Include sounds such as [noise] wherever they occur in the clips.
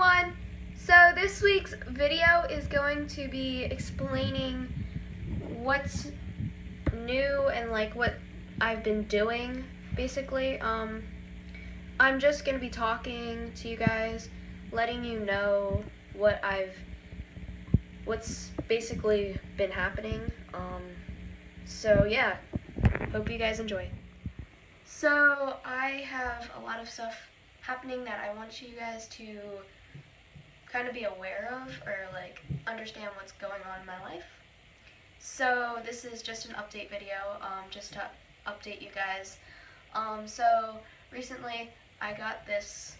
everyone! So this week's video is going to be explaining what's new and like what I've been doing basically. Um, I'm just going to be talking to you guys, letting you know what I've, what's basically been happening. Um, so yeah, hope you guys enjoy. So I have a lot of stuff happening that I want you guys to kind of be aware of or like understand what's going on in my life. So this is just an update video, um, just to update you guys. Um, so recently I got this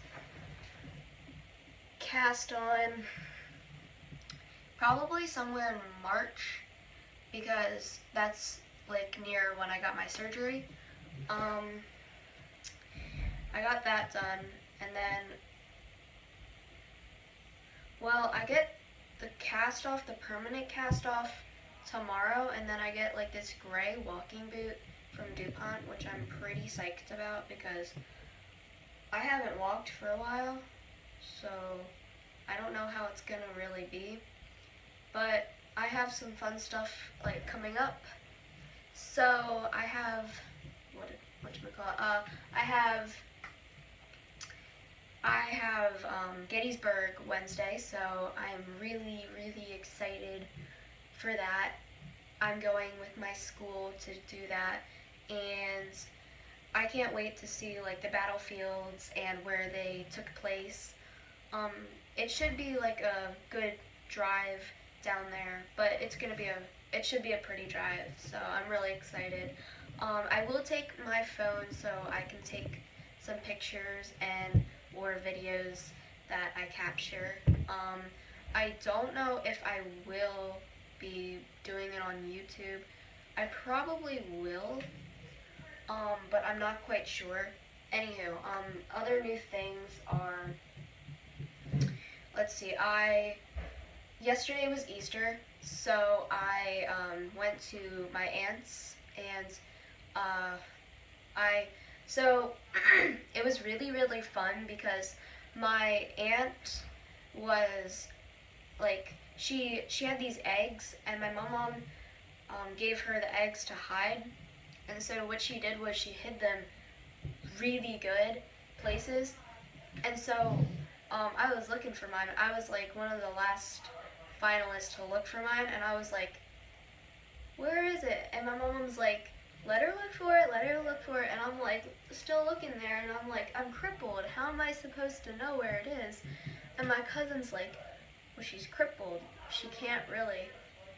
cast on probably somewhere in March because that's like near when I got my surgery. Um, I got that done and then well I get the cast off, the permanent cast off tomorrow and then I get like this gray walking boot from DuPont which I'm pretty psyched about because I haven't walked for a while so I don't know how it's gonna really be but I have some fun stuff like coming up so I have what what call it? Uh, I have I have um, Gettysburg Wednesday, so I'm really really excited for that. I'm going with my school to do that, and I can't wait to see like the battlefields and where they took place. Um, it should be like a good drive down there, but it's gonna be a it should be a pretty drive, so I'm really excited. Um, I will take my phone so I can take some pictures and or videos that I capture. Um, I don't know if I will be doing it on YouTube. I probably will, um, but I'm not quite sure. Anywho, um, other new things are, let's see, I, yesterday was Easter, so I um, went to my aunt's and uh, I, so [clears throat] it was really, really fun because my aunt was like, she, she had these eggs and my mom um, gave her the eggs to hide. And so what she did was she hid them really good places. And so um, I was looking for mine. I was like one of the last finalists to look for mine. And I was like, where is it? And my mom was like, let her look for it, let her look for it. And I'm like, still looking there. And I'm like, I'm crippled. How am I supposed to know where it is? And my cousin's like, well, she's crippled. She can't really,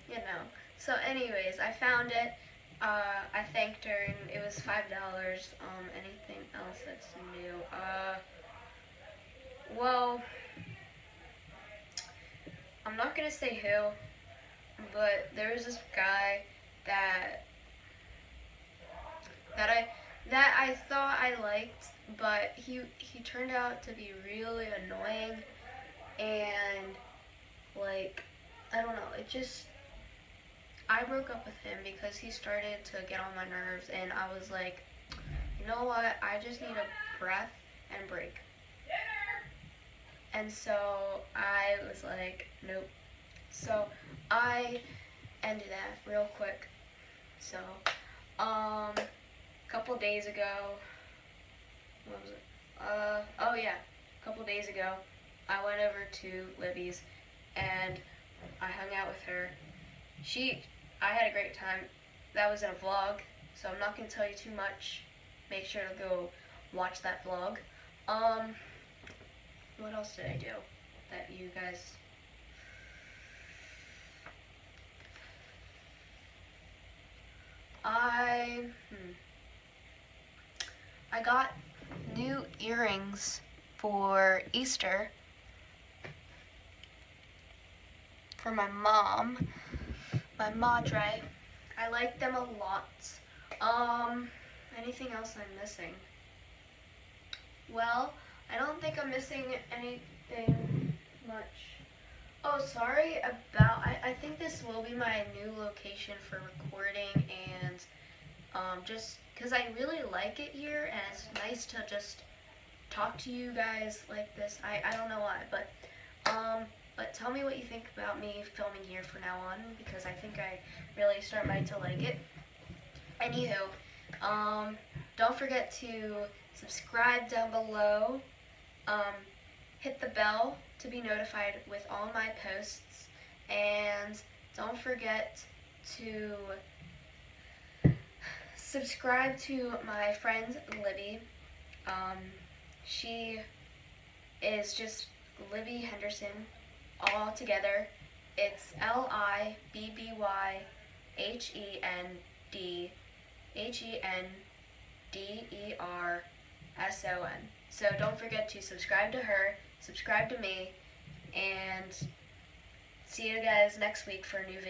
you know. So anyways, I found it. Uh, I thanked her, and it was $5. Um, anything else that's new? Uh, well, I'm not to say who, but there was this guy that I that I thought I liked, but he he turned out to be really annoying and like I don't know, it just I broke up with him because he started to get on my nerves and I was like, you know what, I just need a breath and break. And so I was like, nope. So I ended that real quick. So, um, couple days ago, what was it? Uh, oh yeah, a couple days ago, I went over to Libby's and I hung out with her. She, I had a great time. That was in a vlog, so I'm not going to tell you too much. Make sure to go watch that vlog. Um, what else did I do that you guys I hmm, I got new earrings for Easter for my mom, my madre. I like them a lot. Um, anything else I'm missing? Well, I don't think I'm missing anything much. Oh, sorry about, I, I think this will be my new location for recording and um, just because I really like it here and it's nice to just talk to you guys like this. I, I don't know why, but um, but tell me what you think about me filming here from now on because I think I really start starting to like it. Anywho, um, don't forget to subscribe down below. Um, hit the bell to be notified with all my posts. And don't forget to subscribe to my friend Libby. Um, she is just Libby Henderson all together. It's L I B B Y H E N D H E N D E R S O N. So don't forget to subscribe to her, subscribe to me, and see you guys next week for a new video.